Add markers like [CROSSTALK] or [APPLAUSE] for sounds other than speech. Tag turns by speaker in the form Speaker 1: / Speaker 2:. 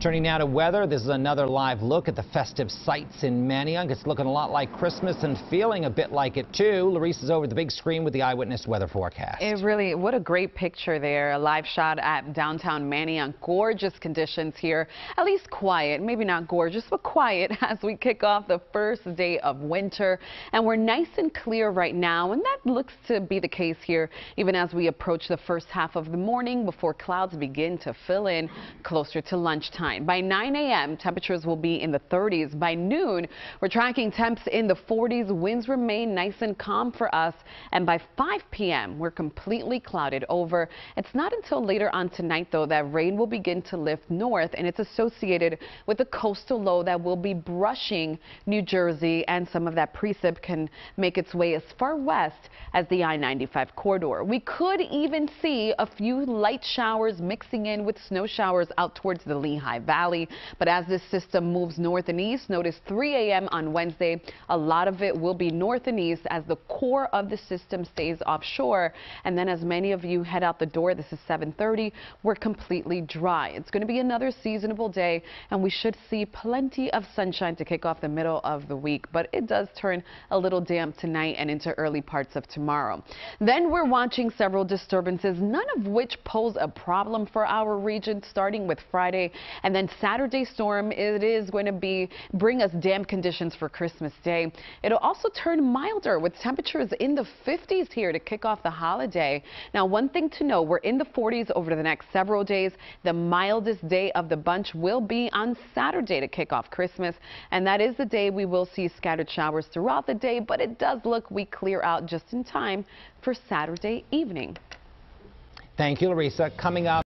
Speaker 1: Turning now to weather, this is another live look at the festive sights in Manayunk. It's looking a lot like Christmas and feeling a bit like it too. Llarisa is over the big screen with the eyewitness weather forecast.
Speaker 2: It really, what a great picture there. A live shot at downtown Manayunk. Gorgeous conditions here. At least quiet, maybe not gorgeous, but quiet [LAUGHS] as we kick off the first day of winter. And we're nice and clear right now, and that looks to be the case here even as we approach the first half of the morning before clouds begin to fill in closer to lunchtime. By 9 a.m., temperatures will be in the 30s. By noon, we're tracking temps in the 40s. Winds remain nice and calm for us. And by 5 p.m., we're completely clouded over. It's not until later on tonight, though, that rain will begin to lift north, and it's associated with a coastal low that will be brushing New Jersey, and some of that precip can make its way as far west as the I-95 corridor. We could even see a few light showers mixing in with snow showers out towards the Lehigh Valley. But as this system moves north and east, notice 3 a.m. on Wednesday, a lot of it will be north and east as the core of the system stays offshore. And then as many of you head out the door, this is 730, we're completely dry. It's going to be another seasonable day and we should see plenty of sunshine to kick off the middle of the week. But it does turn a little damp tonight and into early parts of tomorrow. Then we're watching several disturbances, none of which pose a problem for our region starting with Friday and then Saturday storm, it is going to be bring us damp conditions for Christmas Day. It'll also turn milder with temperatures in the 50s here to kick off the holiday. Now, one thing to know, we're in the 40s over the next several days. The mildest day of the bunch will be on Saturday to kick off Christmas. And that is the day we will see scattered showers throughout the day, but it does look we clear out just in time for Saturday evening.
Speaker 1: Thank you, Llarisa. Coming up.